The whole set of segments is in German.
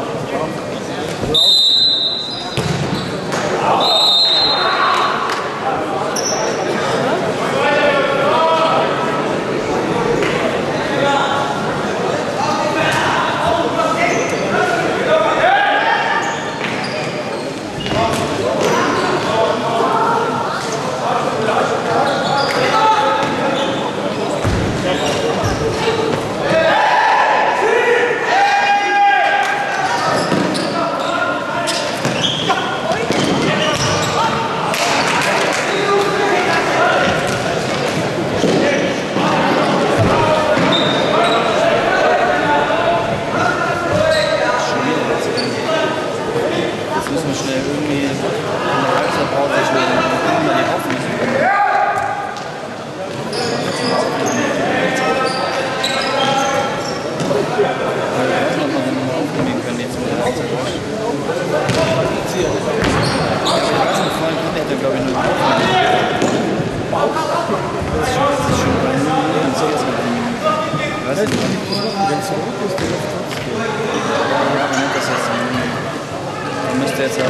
Vooral sehr, sehr. É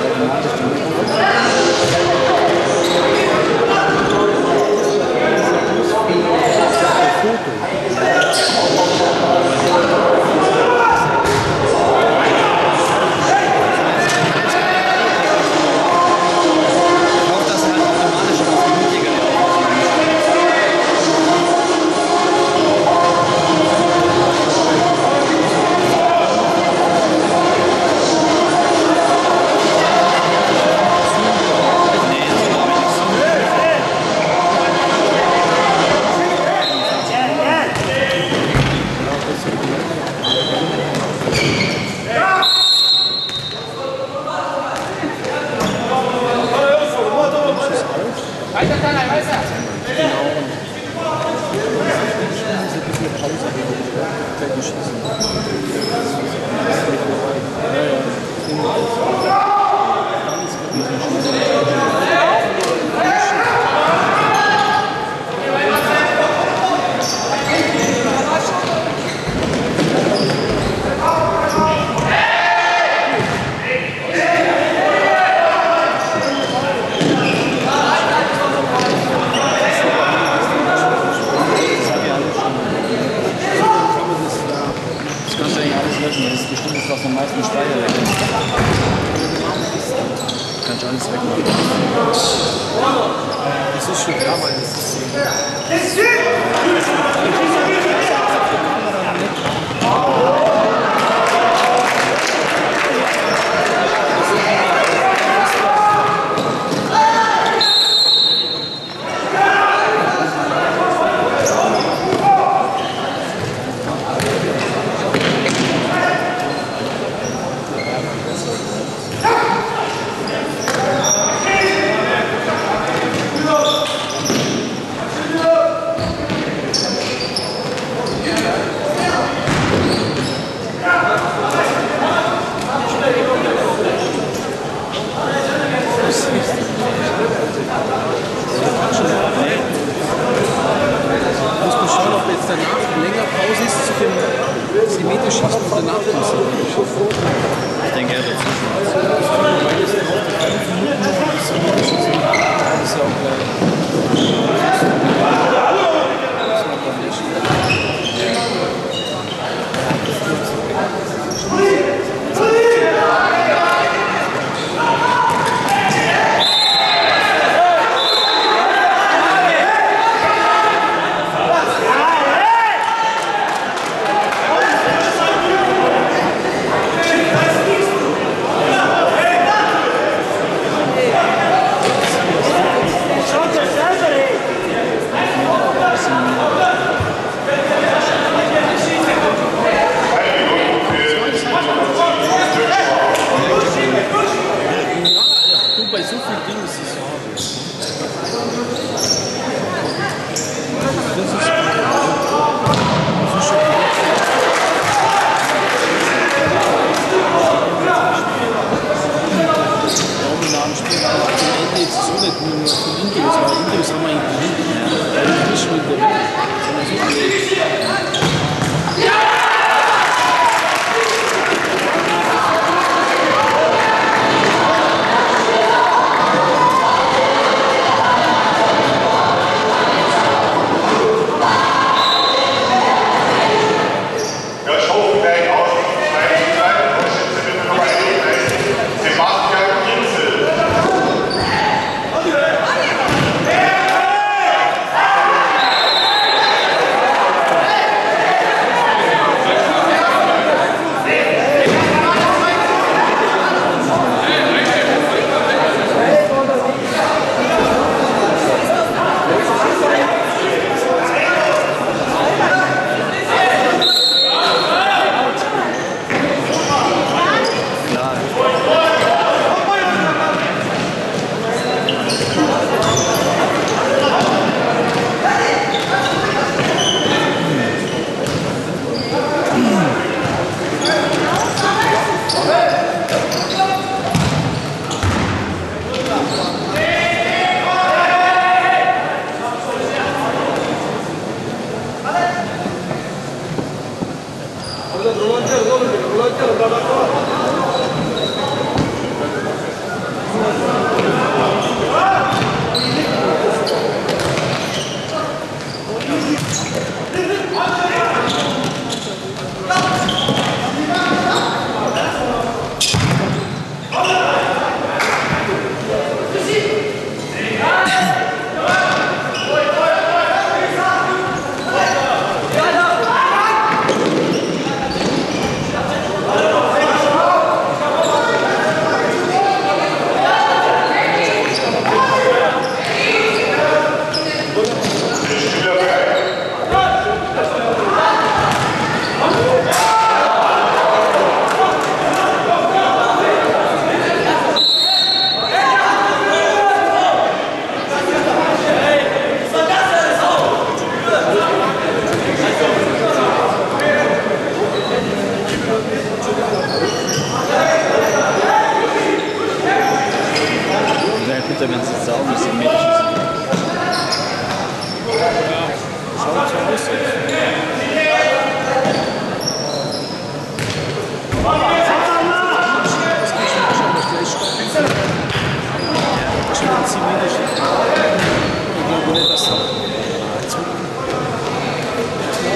ohne dass er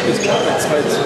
jetzt gerade zwei zu.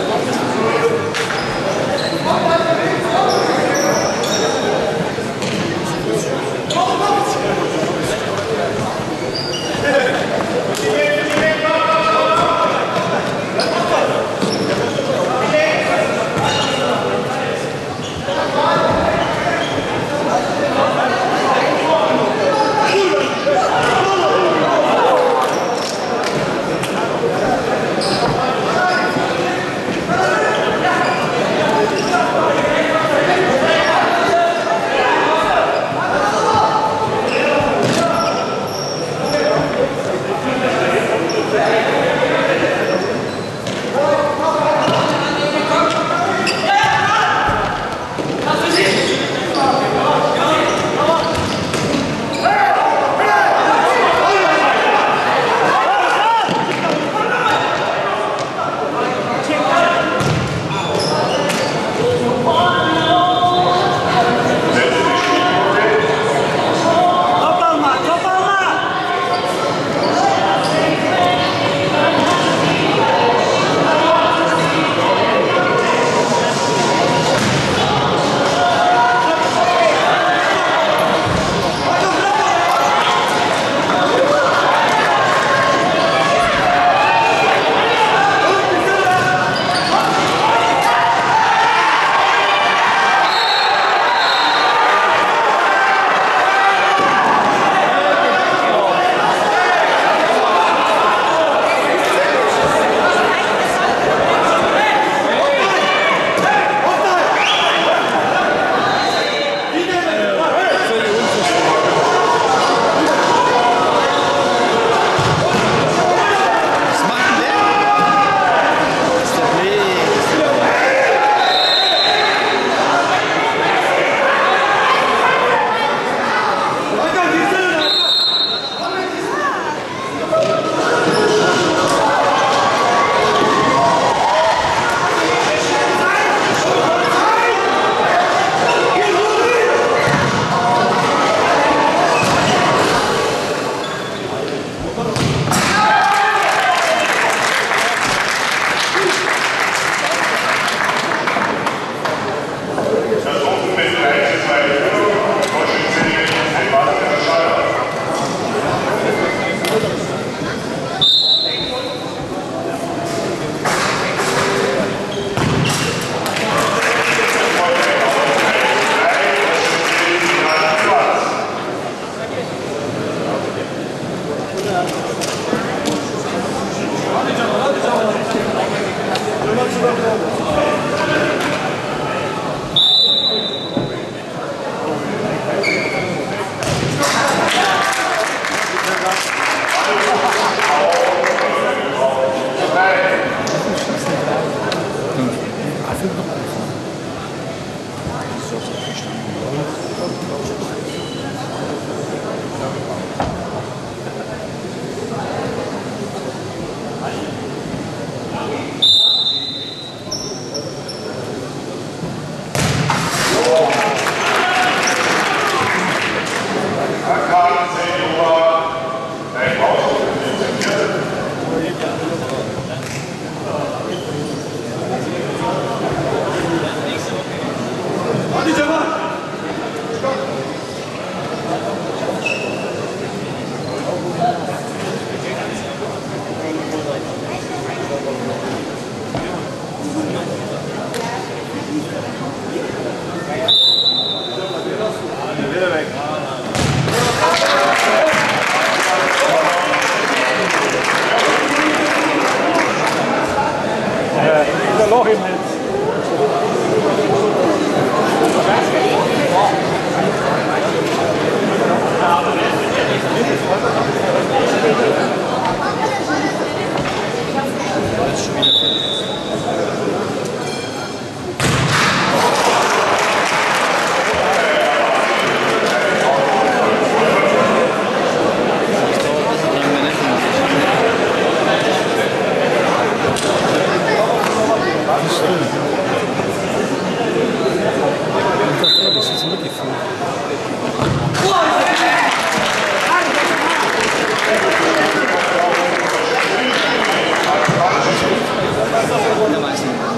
schmeißen.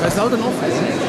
Kaiserslautern aufessen.